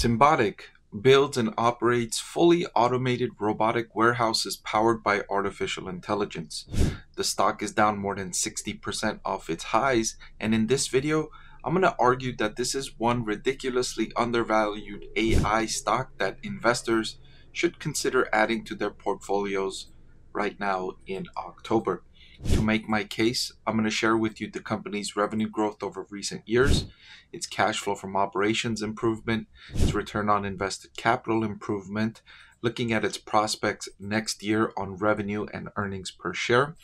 Symbotic builds and operates fully automated robotic warehouses powered by artificial intelligence. The stock is down more than 60% off its highs, and in this video, I'm going to argue that this is one ridiculously undervalued AI stock that investors should consider adding to their portfolios right now in October. To make my case, I'm going to share with you the company's revenue growth over recent years, its cash flow from operations improvement, its return on invested capital improvement, looking at its prospects next year on revenue and earnings per share,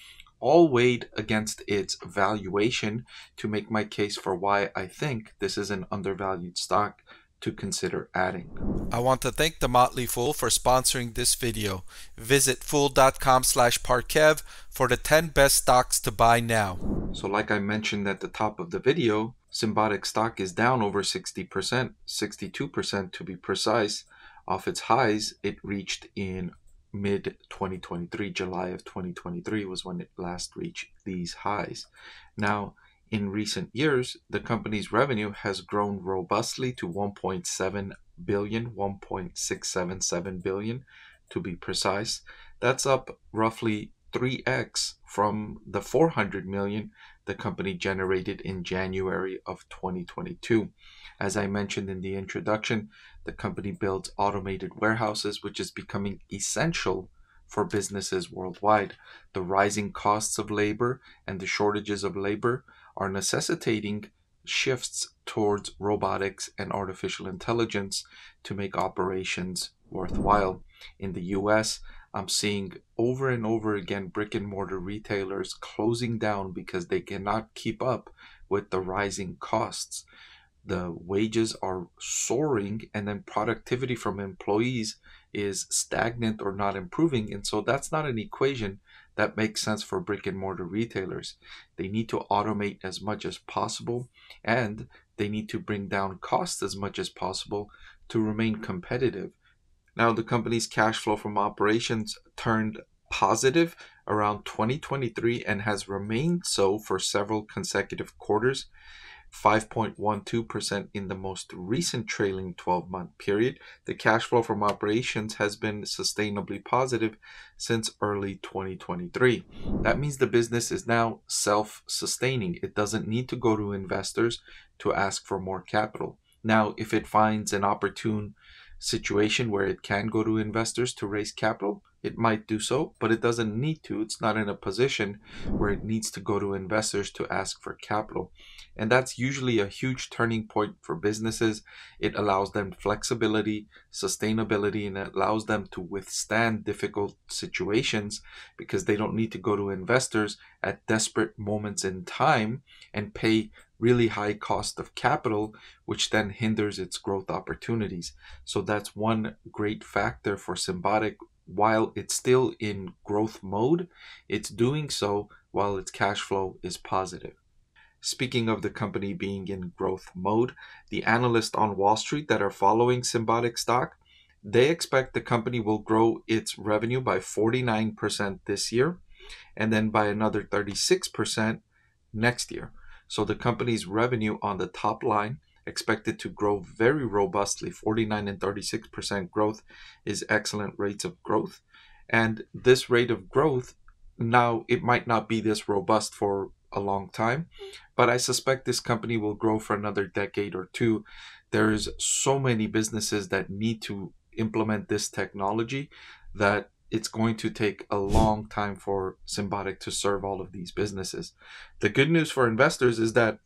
all weighed against its valuation to make my case for why I think this is an undervalued stock to consider adding. I want to thank The Motley Fool for sponsoring this video. Visit fool.com slash parkev for the 10 best stocks to buy now. So like I mentioned at the top of the video, Symbotic stock is down over 60%, 62% to be precise, off its highs it reached in mid 2023, July of 2023 was when it last reached these highs. Now, in recent years, the company's revenue has grown robustly to 1.7 billion, 1.677 billion to be precise. That's up roughly 3x from the 400 million the company generated in January of 2022. As I mentioned in the introduction, the company builds automated warehouses, which is becoming essential for businesses worldwide. The rising costs of labor and the shortages of labor are necessitating shifts towards robotics and artificial intelligence to make operations worthwhile. In the US, I'm seeing over and over again brick and mortar retailers closing down because they cannot keep up with the rising costs. The wages are soaring, and then productivity from employees is stagnant or not improving. And so that's not an equation that makes sense for brick and mortar retailers. They need to automate as much as possible and they need to bring down costs as much as possible to remain competitive. Now, the company's cash flow from operations turned positive around 2023 and has remained so for several consecutive quarters. 5.12% in the most recent trailing 12 month period. The cash flow from operations has been sustainably positive since early 2023. That means the business is now self sustaining. It doesn't need to go to investors to ask for more capital. Now, if it finds an opportune situation where it can go to investors to raise capital, it might do so, but it doesn't need to. It's not in a position where it needs to go to investors to ask for capital. And that's usually a huge turning point for businesses. It allows them flexibility, sustainability, and it allows them to withstand difficult situations because they don't need to go to investors at desperate moments in time and pay really high cost of capital, which then hinders its growth opportunities. So that's one great factor for Symbotic while it's still in growth mode, it's doing so while its cash flow is positive. Speaking of the company being in growth mode, the analysts on Wall Street that are following Symbotic stock, they expect the company will grow its revenue by 49% this year and then by another 36% next year. So the company's revenue on the top line expected to grow very robustly. 49 and 36% growth is excellent rates of growth. And this rate of growth now it might not be this robust for a long time but i suspect this company will grow for another decade or two. There's so many businesses that need to implement this technology that it's going to take a long time for Symbotic to serve all of these businesses. The good news for investors is that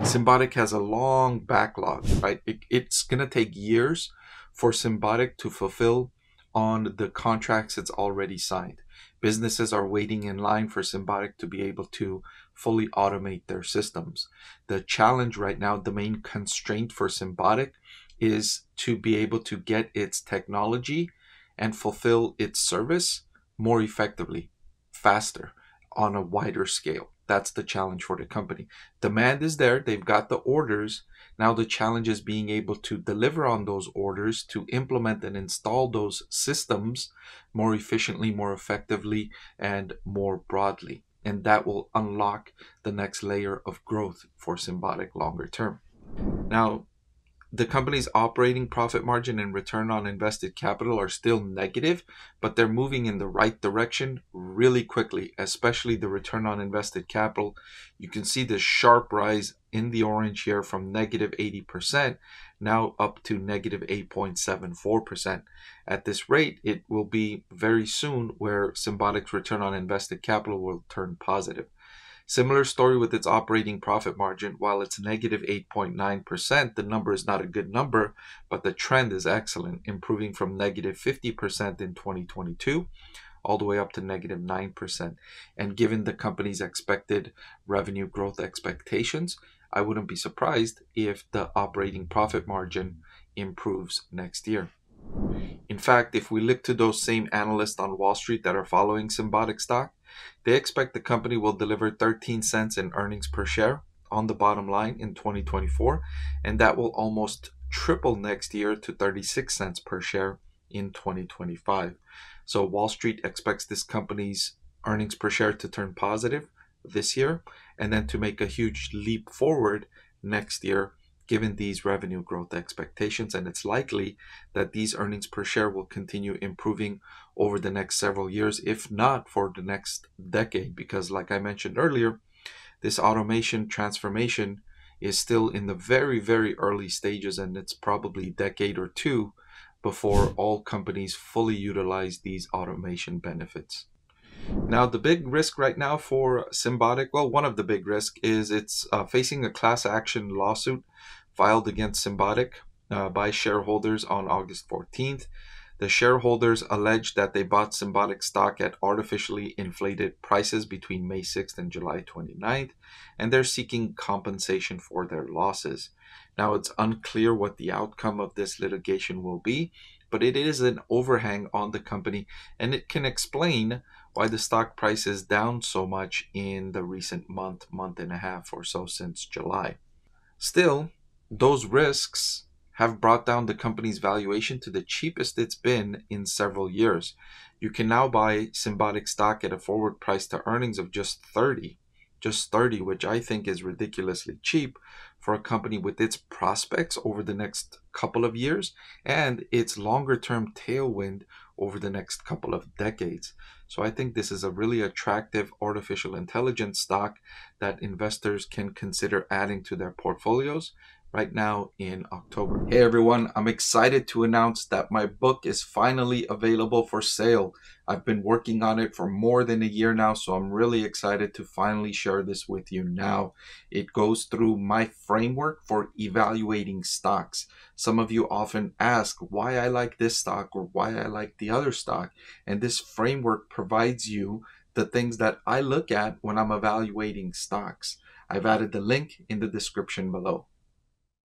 Symbotic has a long backlog, right? It, it's going to take years for Symbotic to fulfill on the contracts it's already signed. Businesses are waiting in line for Symbotic to be able to fully automate their systems. The challenge right now, the main constraint for Symbotic is to be able to get its technology and fulfill its service more effectively, faster, on a wider scale. That's the challenge for the company. Demand is there, they've got the orders. Now the challenge is being able to deliver on those orders, to implement and install those systems more efficiently, more effectively, and more broadly. And that will unlock the next layer of growth for Symbotic longer term. Now, the company's operating profit margin and return on invested capital are still negative, but they're moving in the right direction really quickly, especially the return on invested capital. You can see the sharp rise in the orange here from negative 80% now up to negative 8.74%. At this rate, it will be very soon where Symbotic's return on invested capital will turn positive. Similar story with its operating profit margin. While it's negative 8.9%, the number is not a good number, but the trend is excellent, improving from negative 50% in 2022 all the way up to negative 9%. And given the company's expected revenue growth expectations, I wouldn't be surprised if the operating profit margin improves next year. In fact, if we look to those same analysts on Wall Street that are following Symbotic stock, they expect the company will deliver 13 cents in earnings per share on the bottom line in 2024, and that will almost triple next year to 36 cents per share in 2025. So Wall Street expects this company's earnings per share to turn positive this year and then to make a huge leap forward next year given these revenue growth expectations and it's likely that these earnings per share will continue improving over the next several years if not for the next decade because like I mentioned earlier this automation transformation is still in the very very early stages and it's probably a decade or two before all companies fully utilize these automation benefits. Now, the big risk right now for Symbotic, well, one of the big risks is it's uh, facing a class action lawsuit filed against Symbotic uh, by shareholders on August 14th. The shareholders allege that they bought Symbotic stock at artificially inflated prices between May 6th and July 29th, and they're seeking compensation for their losses. Now, it's unclear what the outcome of this litigation will be, but it is an overhang on the company and it can explain why the stock price is down so much in the recent month, month and a half or so since July. Still, those risks have brought down the company's valuation to the cheapest it's been in several years. You can now buy Symbotic stock at a forward price to earnings of just 30, just 30, which I think is ridiculously cheap for a company with its prospects over the next couple of years and its longer term tailwind over the next couple of decades. So I think this is a really attractive artificial intelligence stock that investors can consider adding to their portfolios right now in October. Hey everyone, I'm excited to announce that my book is finally available for sale. I've been working on it for more than a year now, so I'm really excited to finally share this with you now. It goes through my framework for evaluating stocks. Some of you often ask why I like this stock or why I like the other stock, and this framework provides you the things that I look at when I'm evaluating stocks. I've added the link in the description below.